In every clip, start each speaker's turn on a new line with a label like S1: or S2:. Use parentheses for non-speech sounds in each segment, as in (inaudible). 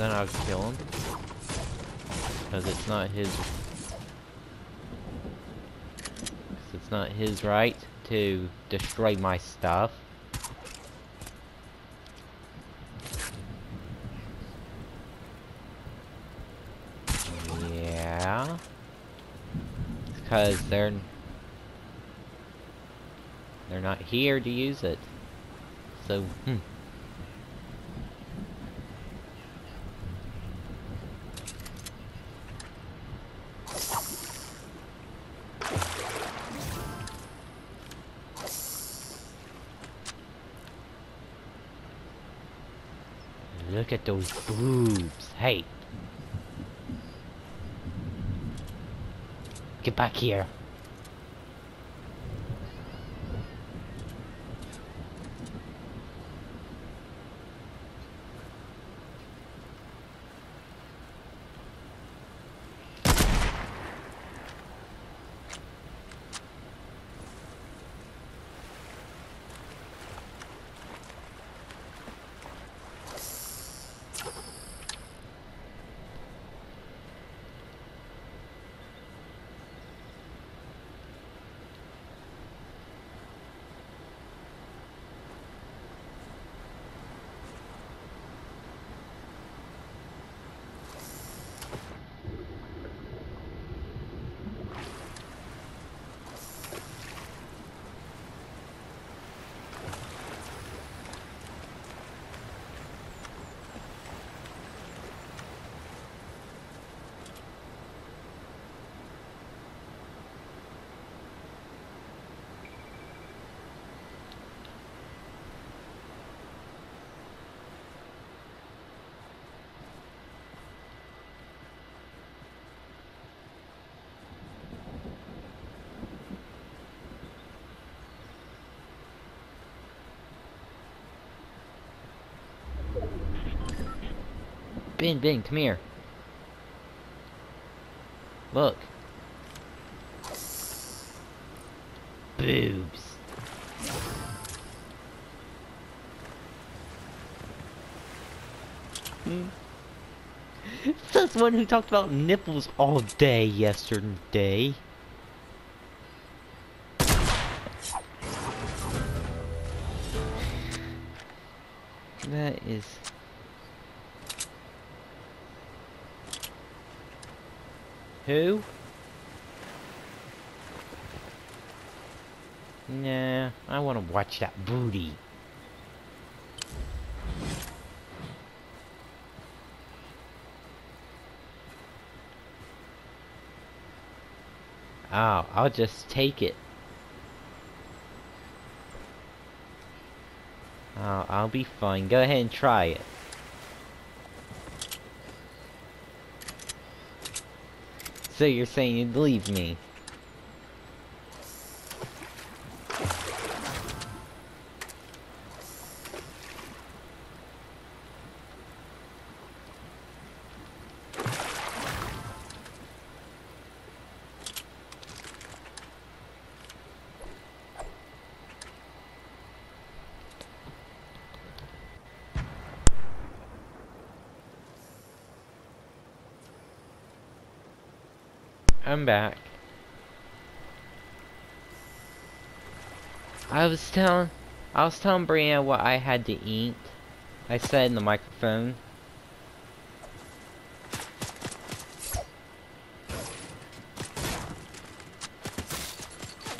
S1: Then I'll kill him. Because it's not his... It's not his right to destroy my stuff. Yeah. Because they're... They're not here to use it. So, hmm. Look at those boobs. Hey. Get back here. Ben, Ben, come here. Look. Boobs. (laughs) That's one who talked about nipples all day yesterday. That is... Who? Nah, I want to watch that booty. Oh, I'll just take it. Oh, I'll be fine. Go ahead and try it. So you're saying you'd leave me? I'm back. I was telling, I was telling Brianna what I had to eat. I said in the microphone.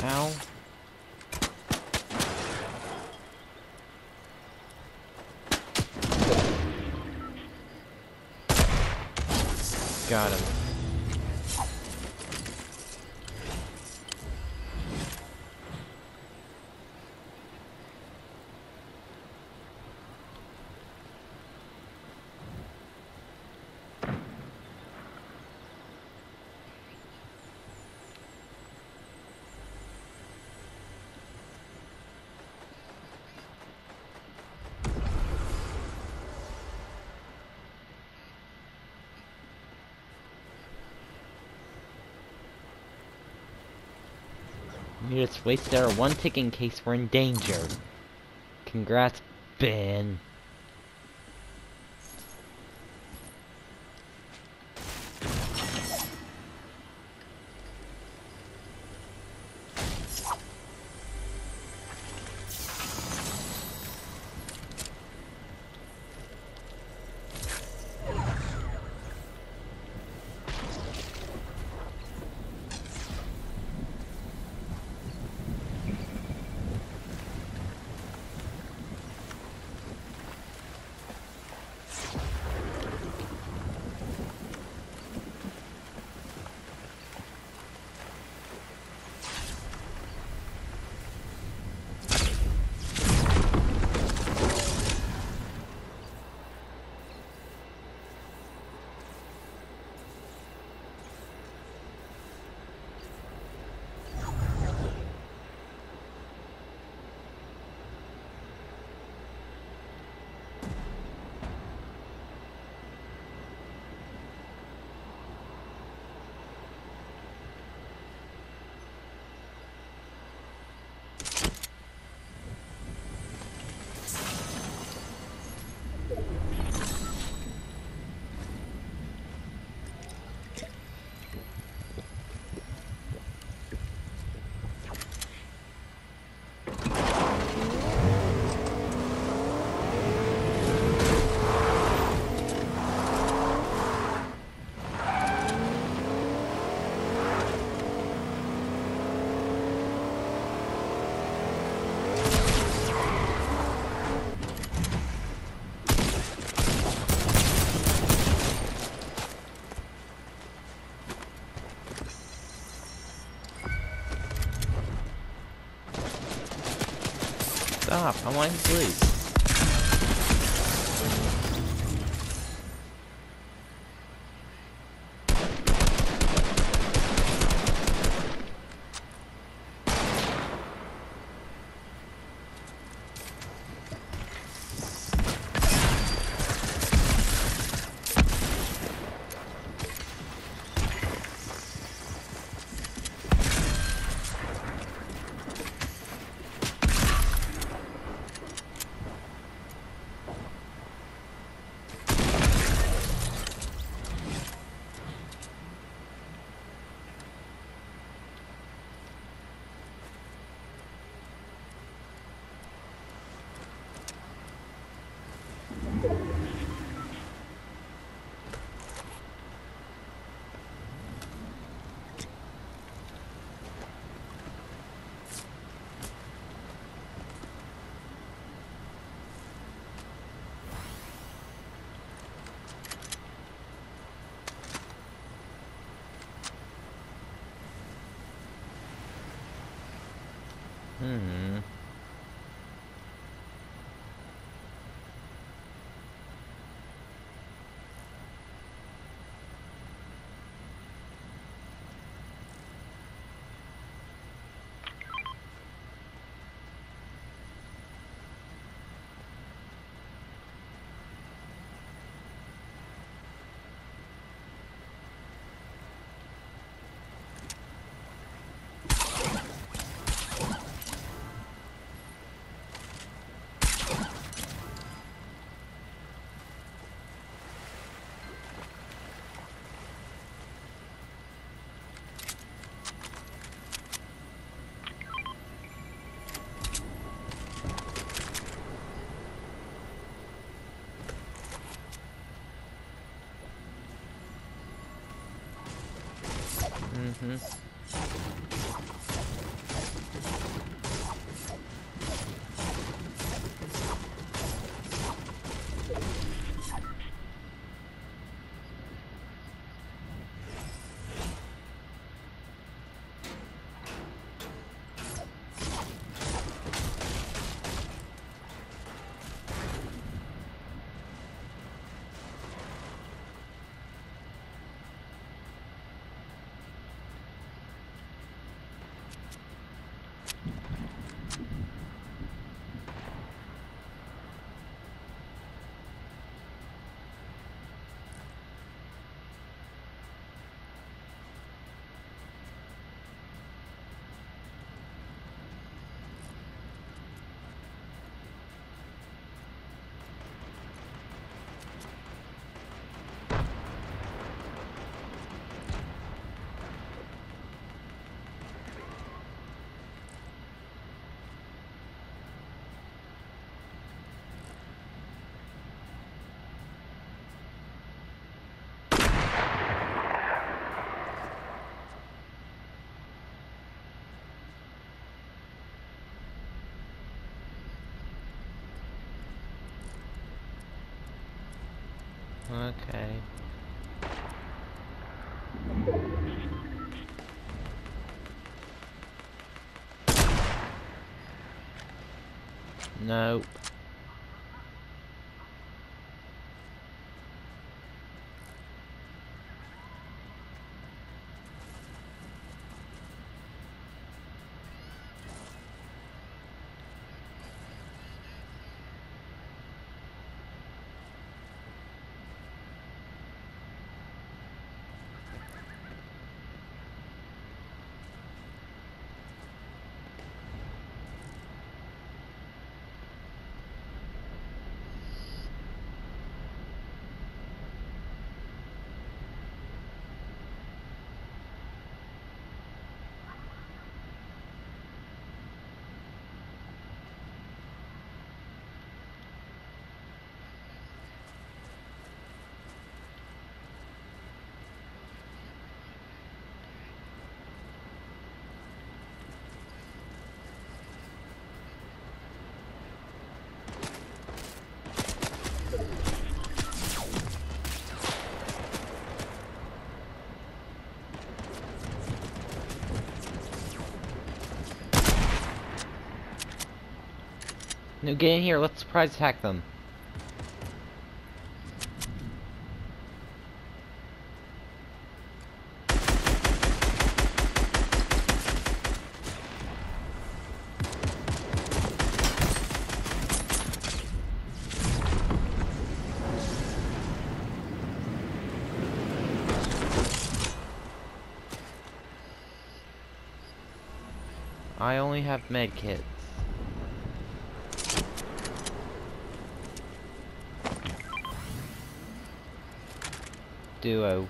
S1: Ow. Got him. You just wasted our one tick in case we're in danger. Congrats, Ben. Stop, I want his loot. Hmm. 嗯 Okay. Nope. No, get in here. Let's surprise attack them. I only have med Duo.